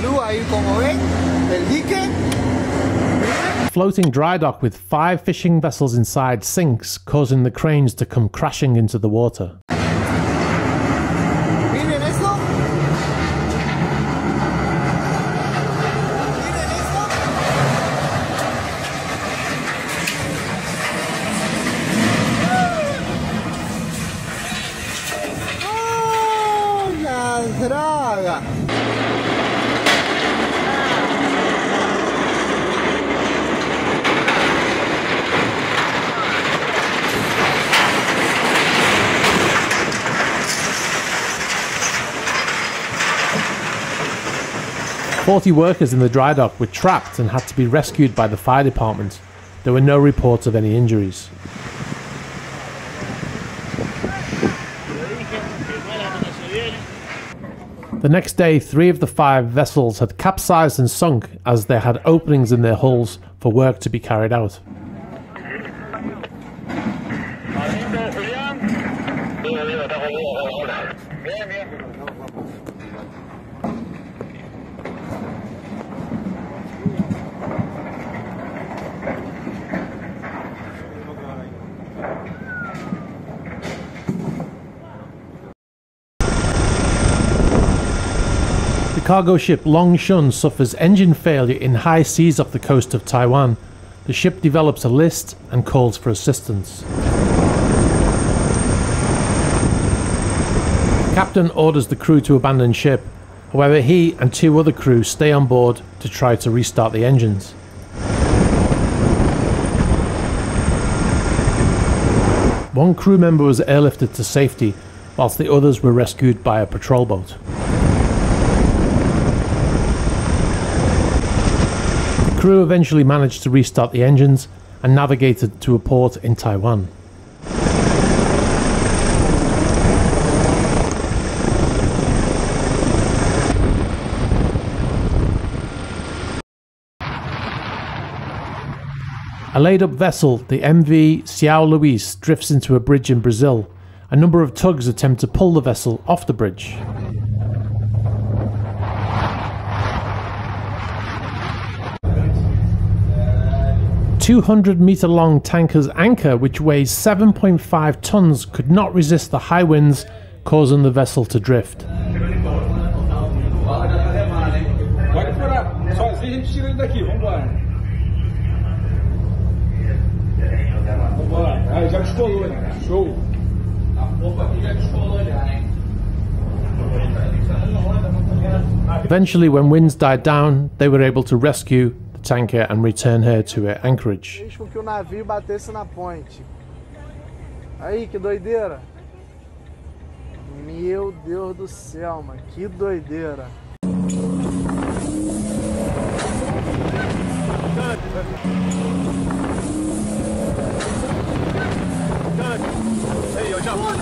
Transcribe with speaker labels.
Speaker 1: grúa ahí como ven, el dique.
Speaker 2: Floating dry dock with five fishing vessels inside sinks, causing the cranes to come crashing into the water.
Speaker 1: Miren esto. Miren esto. ¡Oh, la draga!
Speaker 2: Forty workers in the dry dock were trapped and had to be rescued by the fire department. There were no reports of any injuries. The next day, three of the five vessels had capsized and sunk as they had openings in their hulls for work to be carried out. The cargo ship Long Shun suffers engine failure in high seas off the coast of Taiwan. The ship develops a list and calls for assistance. The captain orders the crew to abandon ship. However, he and two other crew stay on board to try to restart the engines. One crew member was airlifted to safety, whilst the others were rescued by a patrol boat. Crew eventually managed to restart the engines and navigated to a port in Taiwan. A laid up vessel, the MV São Luiz, drifts into a bridge in Brazil. A number of tugs attempt to pull the vessel off the bridge. Two hundred meter long tanker's anchor, which weighs 7.5 tons, could not resist the high winds, causing the vessel to drift. Eventually, when winds died down, they were able to rescue tanker and return her to her anchorage.
Speaker 1: Com que o navio batesse na ponte. Aí, que doideira. Meu Deus do céu, mano, que doideira. Ei, eu já...